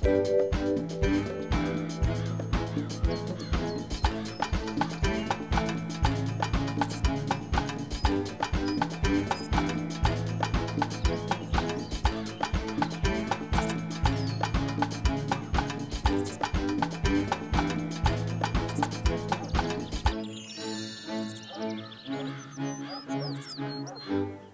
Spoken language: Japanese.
Thank you. うん。